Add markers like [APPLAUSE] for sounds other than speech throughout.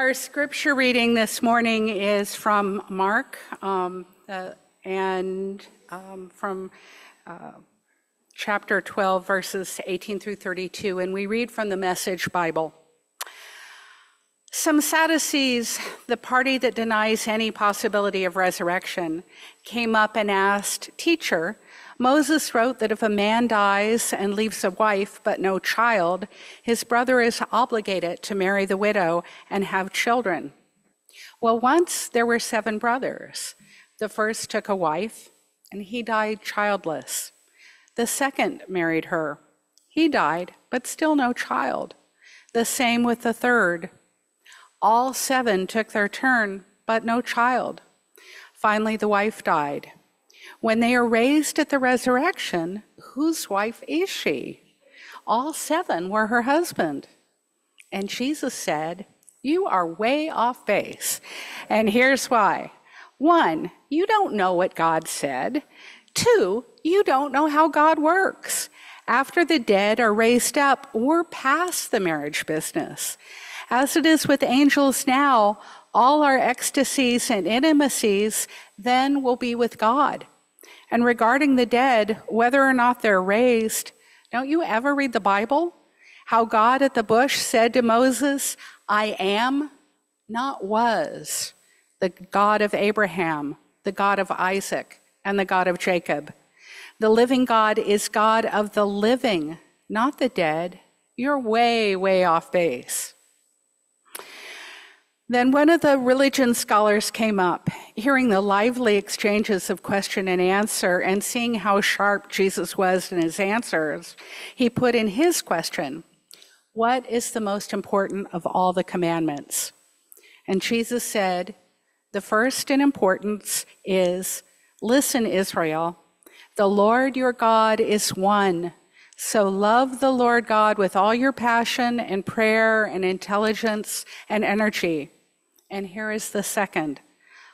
Our scripture reading this morning is from Mark um, uh, and um, from uh, chapter 12, verses 18 through 32, and we read from the Message Bible. Some Sadducees, the party that denies any possibility of resurrection, came up and asked, Teacher, Moses wrote that if a man dies and leaves a wife but no child, his brother is obligated to marry the widow and have children. Well, once there were seven brothers. The first took a wife, and he died childless. The second married her. He died, but still no child. The same with the third. All seven took their turn, but no child. Finally, the wife died. When they are raised at the resurrection, whose wife is she? All seven were her husband. And Jesus said, You are way off base. And here's why. One, you don't know what God said. Two, you don't know how God works. After the dead are raised up, we're past the marriage business. As it is with angels now, all our ecstasies and intimacies then will be with God. And regarding the dead, whether or not they're raised, don't you ever read the Bible? How God at the bush said to Moses, I am, not was, the God of Abraham, the God of Isaac, and the God of Jacob. The living God is God of the living, not the dead. You're way, way off base. Then one of the religion scholars came up, hearing the lively exchanges of question and answer and seeing how sharp Jesus was in his answers. He put in his question, What is the most important of all the commandments? And Jesus said, The first in importance is, Listen, Israel, the Lord your God is one. So love the Lord God with all your passion and prayer and intelligence and energy. And here is the second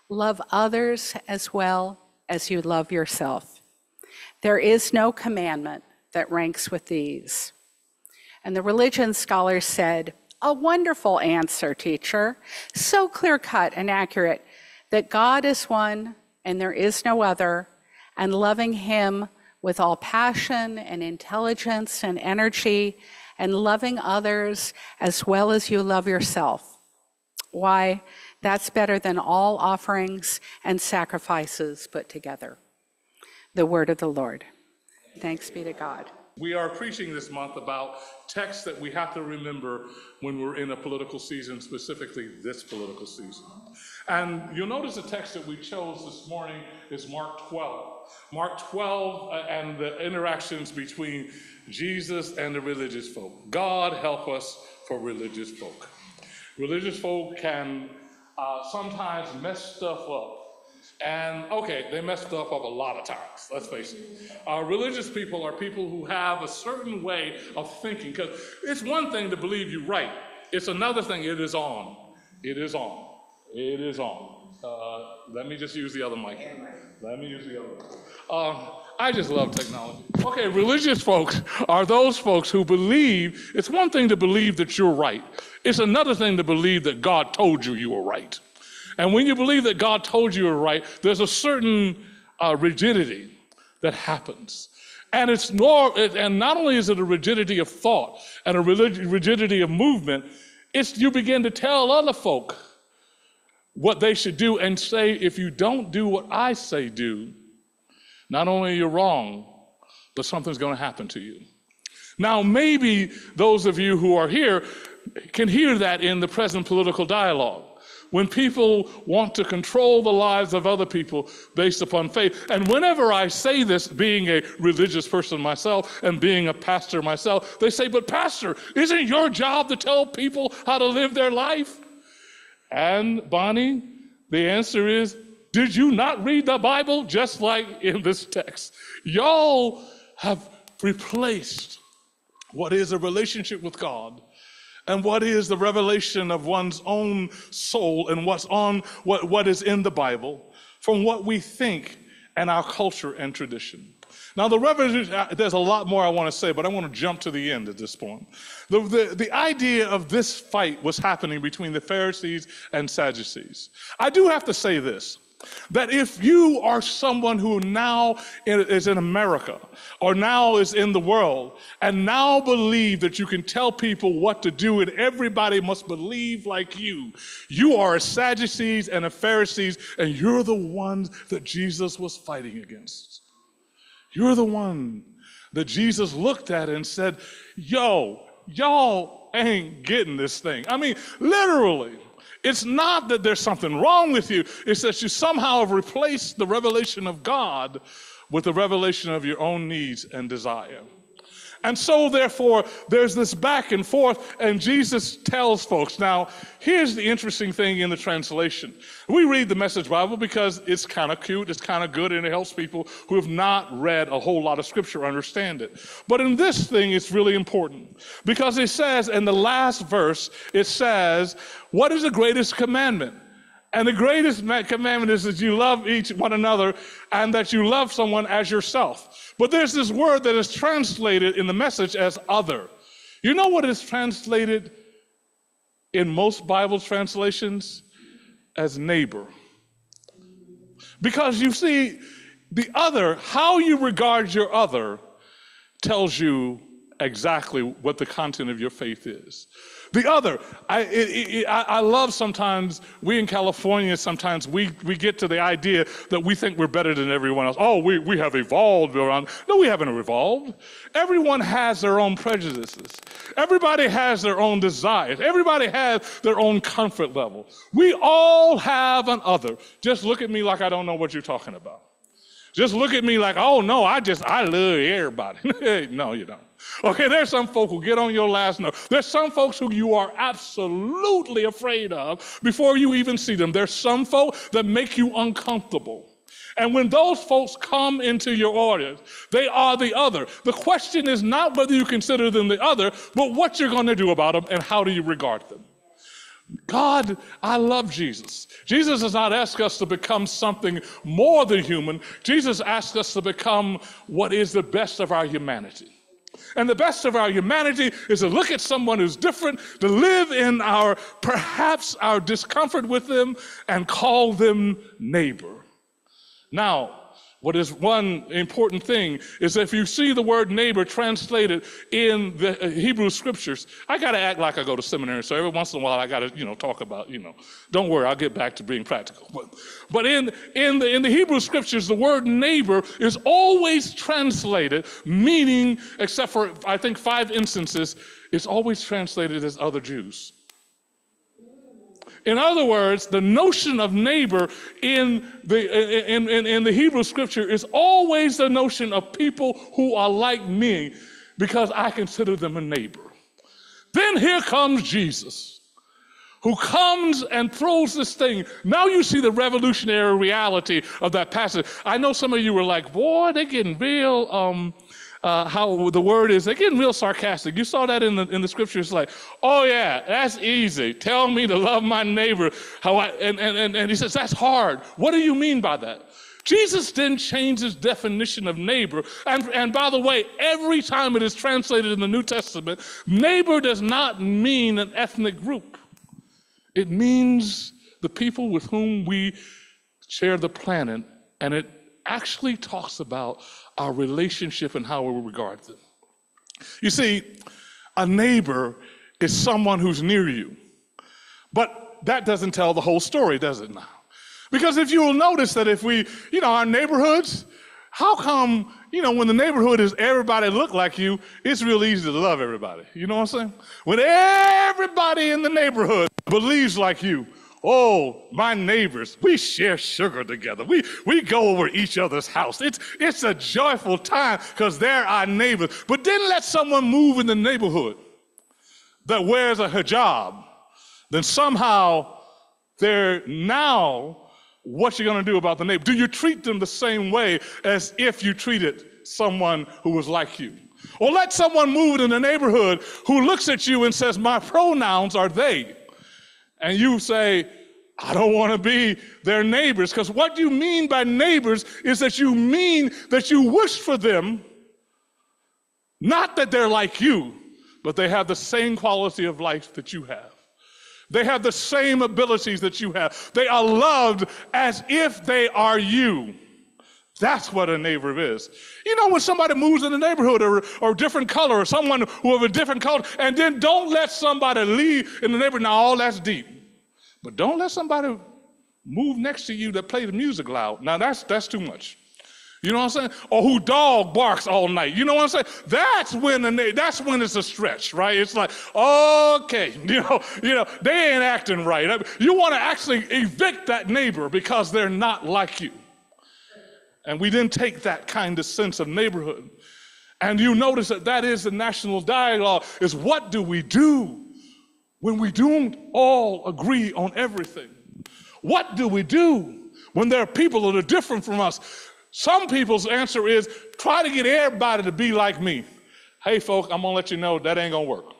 love others as well as you love yourself. There is no commandment that ranks with these. And the religion scholar said, A wonderful answer, teacher. So clear cut and accurate that God is one and there is no other, and loving Him with all passion and intelligence and energy, and loving others as well as you love yourself. Why? That's better than all offerings and sacrifices put together. The word of the Lord. Thanks be to God. We are preaching this month about texts that we have to remember when we're in a political season, specifically this political season. And you'll notice the text that we chose this morning is Mark 12. Mark 12 uh, and the interactions between Jesus and the religious folk. God help us for religious folk. Religious folk can uh, sometimes mess stuff up. And okay, they mess stuff up a lot of times, let's face it. Uh, religious people are people who have a certain way of thinking, because it's one thing to believe you're right, it's another thing, it is on. It is on. It is on. Uh, let me just use the other mic. Let me use the other one. Um, I just love technology. Okay, religious folks are those folks who believe it's one thing to believe that you're right, it's another thing to believe that God told you you were right. And when you believe that God told you you're right, there's a certain uh, rigidity that happens. And it's nor, and not only is it a rigidity of thought and a rigidity of movement, it's you begin to tell other folk what they should do and say, if you don't do what I say do, not only are you wrong, but something's going to happen to you. Now, maybe those of you who are here can hear that in the present political dialogue. When people want to control the lives of other people based upon faith. And whenever I say this, being a religious person myself and being a pastor myself, they say, But, Pastor, isn't your job to tell people how to live their life? And, Bonnie, the answer is did you not read the Bible just like in this text? Y'all have replaced what is a relationship with God and what is the revelation of one's own soul and what's on what, what is in the Bible from what we think and our culture and tradition. Now, the revolution, uh, there's a lot more I want to say, but I want to jump to the end at this point. The, the, the idea of this fight was happening between the Pharisees and Sadducees. I do have to say this that if you are someone who now is in America or now is in the world and now believe that you can tell people what to do and everybody must believe like you, you are a Sadducees and a Pharisees and you're the ones that Jesus was fighting against. You're the one that Jesus looked at and said, Yo, y'all ain't getting this thing. I mean, literally. It's not that there's something wrong with you, it's that you somehow have replaced the revelation of God with the revelation of your own needs and desire. And so, therefore, there's this back and forth, and Jesus tells folks. Now, here's the interesting thing in the translation. We read the Message Bible because it's kind of cute, it's kind of good, and it helps people who have not read a whole lot of scripture understand it. But in this thing, it's really important because it says in the last verse, it says, What is the greatest commandment? And the greatest commandment is that you love each one another and that you love someone as yourself. But there's this word that is translated in the message as other. You know what is translated in most Bible translations? As neighbor. Because you see, the other, how you regard your other, tells you exactly what the content of your faith is. The other, I, it, it, I, love sometimes, we in California, sometimes we, we get to the idea that we think we're better than everyone else. Oh, we, we have evolved around. No, we haven't evolved. Everyone has their own prejudices. Everybody has their own desires. Everybody has their own comfort level. We all have an other. Just look at me like I don't know what you're talking about. Just look at me like, oh no, I just, I love everybody. [LAUGHS] no, you don't. Okay, there's some folk who get on your last nerve. There's some folks who you are absolutely afraid of before you even see them. There's some folk that make you uncomfortable. And when those folks come into your audience, they are the other. The question is not whether you consider them the other, but what you're going to do about them and how do you regard them. God, I love Jesus. Jesus does not ask us to become something more than human. Jesus asks us to become what is the best of our humanity. And the best of our humanity is to look at someone who's different, to live in our, perhaps our discomfort with them, and call them neighbor. Now, what is one important thing is if you see the word neighbor translated in the uh, Hebrew scriptures, I got to act like I go to seminary. So every once in a while, I got to, you know, talk about, you know, don't worry, I'll get back to being practical. But, but in, in, the, in the Hebrew scriptures, the word neighbor is always translated, meaning, except for, I think, five instances, it's always translated as other Jews. In other words, the notion of neighbor in the, in, in, in the Hebrew scripture is always the notion of people who are like me because I consider them a neighbor. Then here comes Jesus, who comes and throws this thing. Now you see the revolutionary reality of that passage. I know some of you were like, boy, they're getting real. Um, uh, how the word is, they're getting real sarcastic. You saw that in the, in the scriptures, like, oh yeah, that's easy. Tell me to love my neighbor. How I, and, and, and he says, that's hard. What do you mean by that? Jesus didn't change his definition of neighbor. And, and by the way, every time it is translated in the New Testament, neighbor does not mean an ethnic group. It means the people with whom we share the planet, and it actually talks about our relationship and how we regard them. You see, a neighbor is someone who's near you. But that doesn't tell the whole story, does it now? Because if you will notice that if we, you know, our neighborhoods, how come, you know, when the neighborhood is everybody look like you, it's real easy to love everybody. You know what I'm saying? When everybody in the neighborhood believes like you, Oh, my neighbors, we share sugar together. We, we go over each other's house. It's, it's a joyful time because they're our neighbors. But then let someone move in the neighborhood that wears a hijab. Then somehow they're now what you're going to do about the neighbor. Do you treat them the same way as if you treated someone who was like you? Or let someone move in the neighborhood who looks at you and says, My pronouns are they. And you say, I don't want to be their neighbors. Because what you mean by neighbors is that you mean that you wish for them, not that they're like you, but they have the same quality of life that you have. They have the same abilities that you have. They are loved as if they are you. That's what a neighbor is. You know, when somebody moves in the neighborhood or, or different color or someone who have a different color, and then don't let somebody leave in the neighborhood. Now, all that's deep. But don't let somebody move next to you that plays music loud. Now, that's, that's too much. You know what I'm saying? Or who dog barks all night. You know what I'm saying? That's when the that's when it's a stretch, right? It's like, okay, [LAUGHS] you know, you know, they ain't acting right. You want to actually evict that neighbor because they're not like you. And we didn't take that kind of sense of neighborhood. And you notice that that is the national dialogue is what do we do when we don't all agree on everything? What do we do when there are people that are different from us? Some people's answer is try to get everybody to be like me. Hey, folks, I'm gonna let you know that ain't gonna work.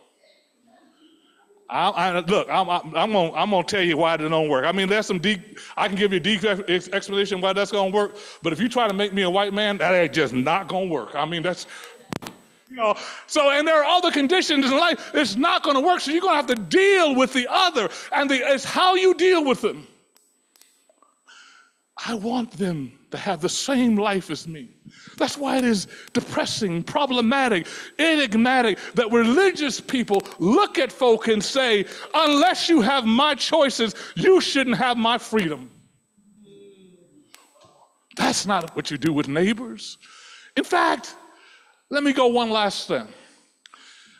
I, I, look, I'm, I'm, gonna, I'm gonna tell you why it don't work. I mean, there's some deep, I can give you a deep explanation why that's gonna work, but if you try to make me a white man, that ain't just not gonna work. I mean, that's, you know, so, and there are other conditions in life, it's not gonna work, so you're gonna have to deal with the other, and the, it's how you deal with them. I want them to have the same life as me. That's why it is depressing, problematic, enigmatic that religious people look at folk and say, unless you have my choices, you shouldn't have my freedom. That's not what you do with neighbors. In fact, let me go one last thing.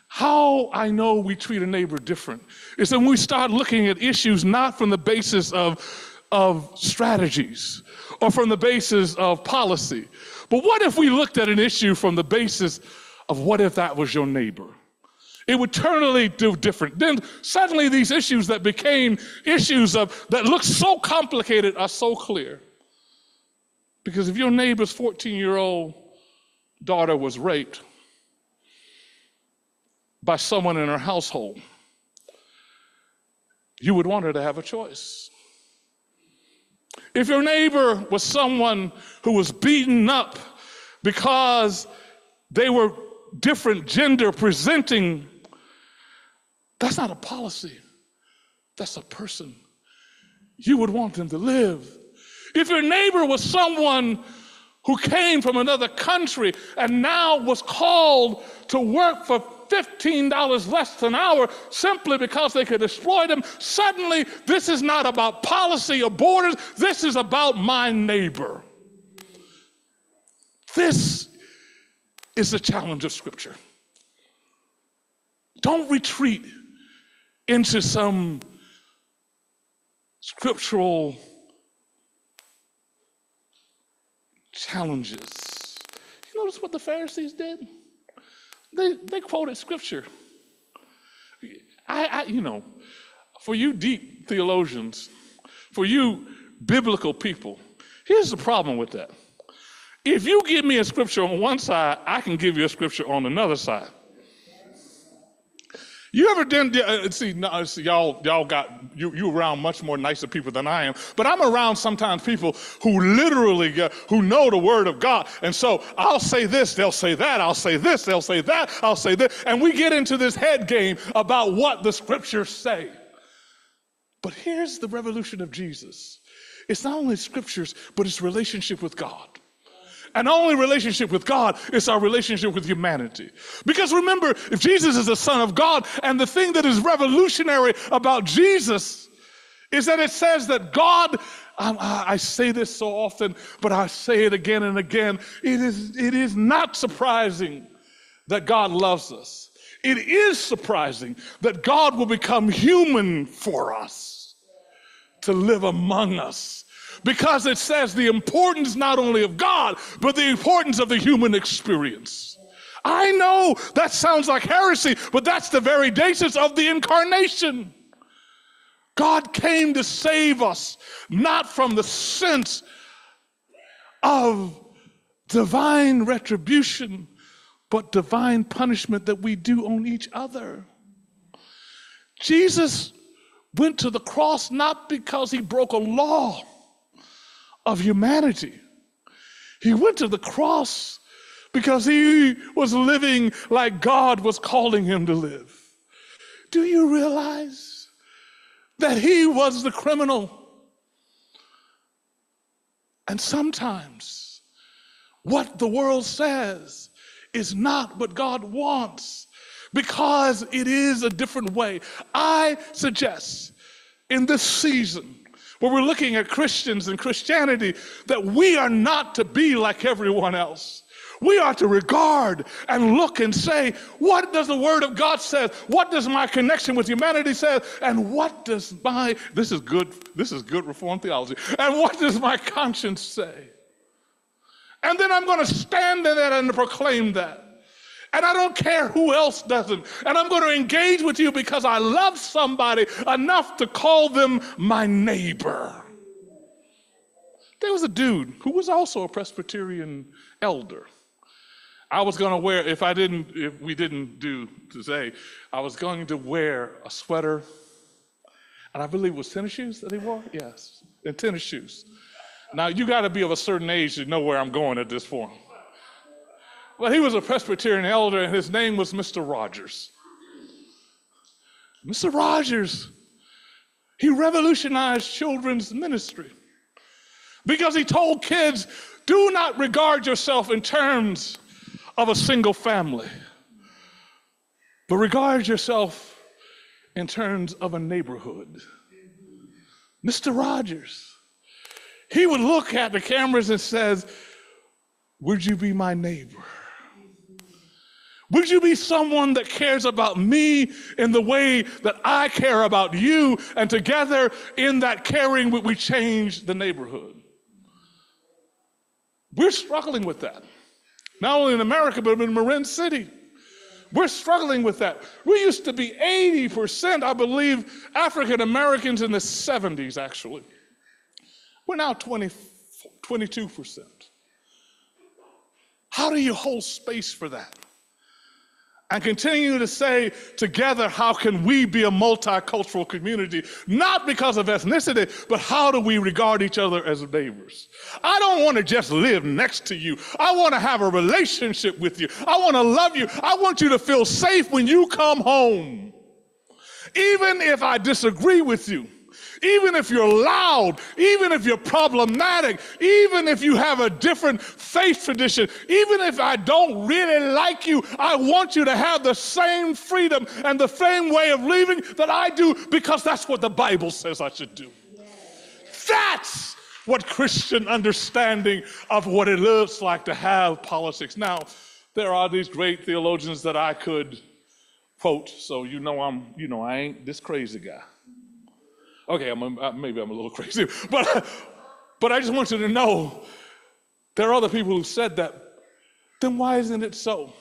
How I know we treat a neighbor different is when we start looking at issues not from the basis of, of strategies or from the basis of policy, but what if we looked at an issue from the basis of what if that was your neighbor? It would totally do different. Then suddenly these issues that became issues of that look so complicated are so clear. Because if your neighbor's 14-year-old daughter was raped by someone in her household, you would want her to have a choice. If your neighbor was someone who was beaten up because they were different gender presenting, that's not a policy, that's a person. You would want them to live. If your neighbor was someone who came from another country and now was called to work for $15 less an hour simply because they could exploit them. Suddenly, this is not about policy or borders, this is about my neighbor. This is the challenge of Scripture. Don't retreat into some scriptural challenges. You notice what the Pharisees did? They, they quoted scripture. I, I, you know, for you deep theologians, for you biblical people, here's the problem with that. If you give me a scripture on one side, I can give you a scripture on another side. You ever done, uh, see, no, see, y'all, y'all got, you, you around much more nicer people than I am, but I'm around sometimes people who literally, uh, who know the word of God. And so I'll say this, they'll say that, I'll say this, they'll say that, I'll say this. And we get into this head game about what the scriptures say. But here's the revolution of Jesus. It's not only scriptures, but it's relationship with God. And only relationship with God is our relationship with humanity. Because remember, if Jesus is the Son of God, and the thing that is revolutionary about Jesus is that it says that God, um, I say this so often, but I say it again and again. It is, it is not surprising that God loves us. It is surprising that God will become human for us to live among us because it says the importance not only of God, but the importance of the human experience. I know that sounds like heresy, but that's the very basis of the incarnation. God came to save us, not from the sense of divine retribution, but divine punishment that we do on each other. Jesus went to the cross not because he broke a law of humanity. He went to the cross because he was living like God was calling him to live. Do you realize that he was the criminal? And sometimes what the world says is not what God wants because it is a different way. I suggest in this season where we're looking at Christians and Christianity that we are not to be like everyone else. We are to regard and look and say, what does the Word of God say? What does my connection with humanity say? And what does my, this is good, this is good Reformed theology, and what does my conscience say? And then I'm going to stand in that and proclaim that. And I don't care who else doesn't. And I'm going to engage with you because I love somebody enough to call them my neighbor. There was a dude who was also a Presbyterian elder. I was going to wear, if I didn't, if we didn't do today, I was going to wear a sweater, and I believe it was tennis shoes that he wore? Yes, and tennis shoes. Now, you got to be of a certain age to know where I'm going at this point. Well, he was a Presbyterian elder, and his name was Mr. Rogers. Mr. Rogers, he revolutionized children's ministry because he told kids, do not regard yourself in terms of a single family, but regard yourself in terms of a neighborhood. Mr. Rogers, he would look at the cameras and says, would you be my neighbor? Would you be someone that cares about me in the way that I care about you? And together in that caring, we change the neighborhood. We're struggling with that. Not only in America, but in Marin City. We're struggling with that. We used to be 80%, I believe, African Americans in the 70s, actually. We're now 20, 22%. How do you hold space for that? And continue to say together, how can we be a multicultural community? Not because of ethnicity, but how do we regard each other as neighbors? I don't want to just live next to you. I want to have a relationship with you. I want to love you. I want you to feel safe when you come home. Even if I disagree with you, even if you're loud, even if you're problematic, even if you have a different faith tradition, even if I don't really like you, I want you to have the same freedom and the same way of living that I do because that's what the Bible says I should do. That's what Christian understanding of what it looks like to have politics. Now, there are these great theologians that I could quote, so you know I'm, you know, I ain't this crazy guy. Okay, I'm maybe I'm a little [LAUGHS] crazy, but, but I just want you to know there are other people who said that. Then why isn't it so?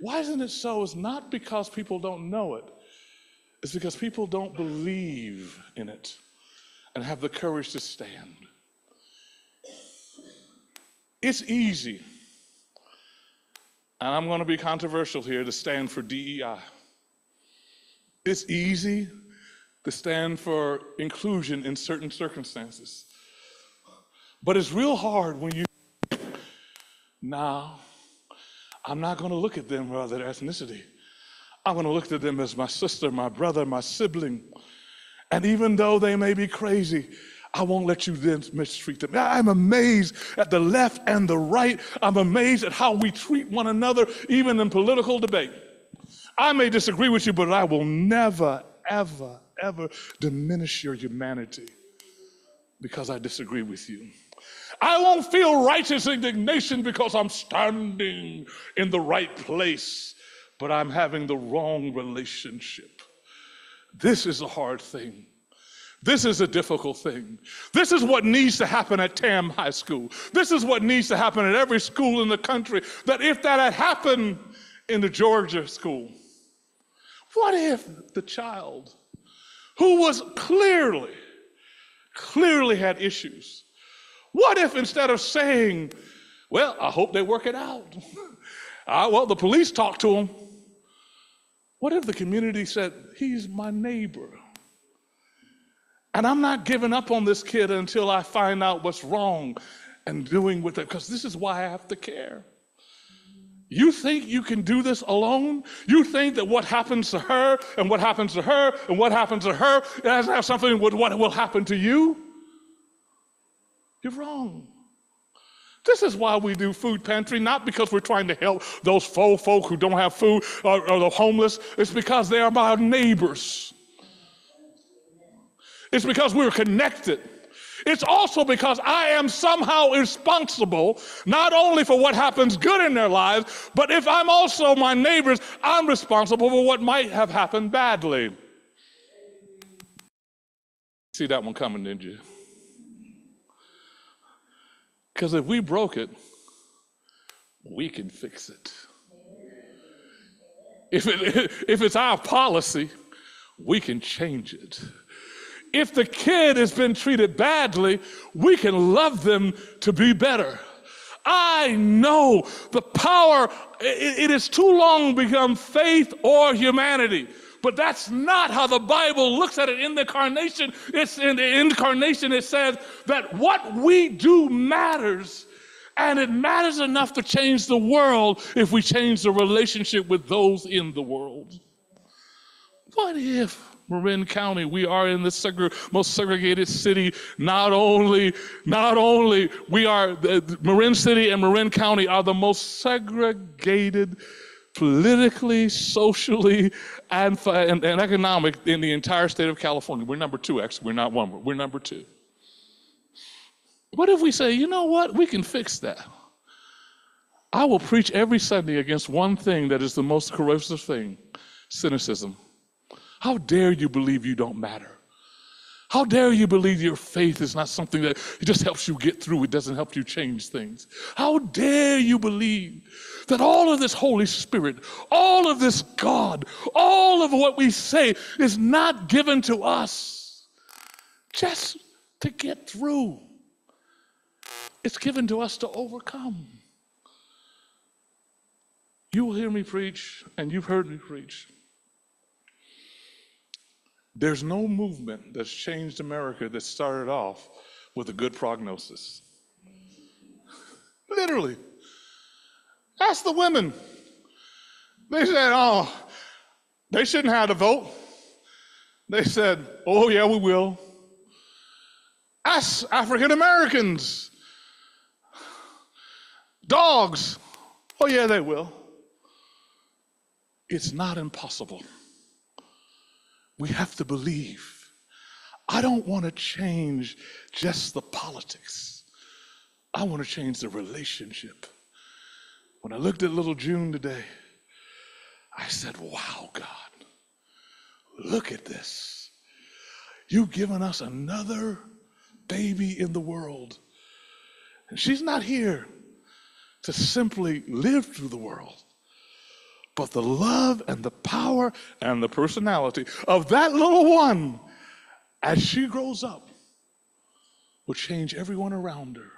Why isn't it so? It's not because people don't know it, it's because people don't believe in it and have the courage to stand. It's easy, and I'm going to be controversial here, to stand for DEI. It's easy to stand for inclusion in certain circumstances. But it's real hard when you, now, I'm not going to look at them by their ethnicity. I'm going to look at them as my sister, my brother, my sibling. And even though they may be crazy, I won't let you then mistreat them. I'm amazed at the left and the right. I'm amazed at how we treat one another, even in political debate. I may disagree with you, but I will never, ever, ever diminish your humanity because I disagree with you. I won't feel righteous indignation because I'm standing in the right place, but I'm having the wrong relationship. This is a hard thing. This is a difficult thing. This is what needs to happen at Tam High School. This is what needs to happen at every school in the country. That if that had happened in the Georgia school, what if the child who was clearly, clearly had issues. What if instead of saying, well, I hope they work it out. [LAUGHS] uh, well, the police talked to him. What if the community said, he's my neighbor? And I'm not giving up on this kid until I find out what's wrong and doing with it, because this is why I have to care. You think you can do this alone? You think that what happens to her and what happens to her and what happens to her has to have something with what will happen to you? You're wrong. This is why we do food pantry, not because we're trying to help those faux folk who don't have food or, or the homeless. It's because they are our neighbors. It's because we're connected. It's also because I am somehow responsible not only for what happens good in their lives, but if I'm also my neighbors, I'm responsible for what might have happened badly. See that one coming, didn't you? Because if we broke it, we can fix it. If, it, [LAUGHS] if it's our policy, we can change it. If the kid has been treated badly, we can love them to be better. I know the power, it, it has too long become faith or humanity. But that's not how the Bible looks at it in the incarnation. It's in the incarnation, it says that what we do matters. And it matters enough to change the world if we change the relationship with those in the world. What if Marin County, we are in the most segregated city. Not only, not only we are, the, Marin City and Marin County are the most segregated politically, socially, and, and, and economic in the entire state of California. We're number two, actually. We're not one, we're number two. What if we say, you know what, we can fix that? I will preach every Sunday against one thing that is the most corrosive thing cynicism. How dare you believe you don't matter? How dare you believe your faith is not something that it just helps you get through, it doesn't help you change things? How dare you believe that all of this Holy Spirit, all of this God, all of what we say is not given to us just to get through? It's given to us to overcome. You will hear me preach, and you've heard me preach. There's no movement that's changed America that started off with a good prognosis. [LAUGHS] Literally. Ask the women. They said, oh, they shouldn't have to vote. They said, oh, yeah, we will. Ask African Americans. Dogs. Oh, yeah, they will. It's not impossible. We have to believe. I don't want to change just the politics. I want to change the relationship. When I looked at little June today, I said, Wow, God, look at this. You've given us another baby in the world. And she's not here to simply live through the world. But the love and the power and the personality of that little one as she grows up will change everyone around her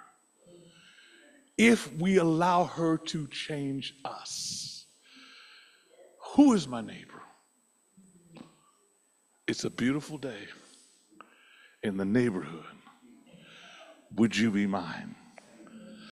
if we allow her to change us. Who is my neighbor? It's a beautiful day in the neighborhood. Would you be mine?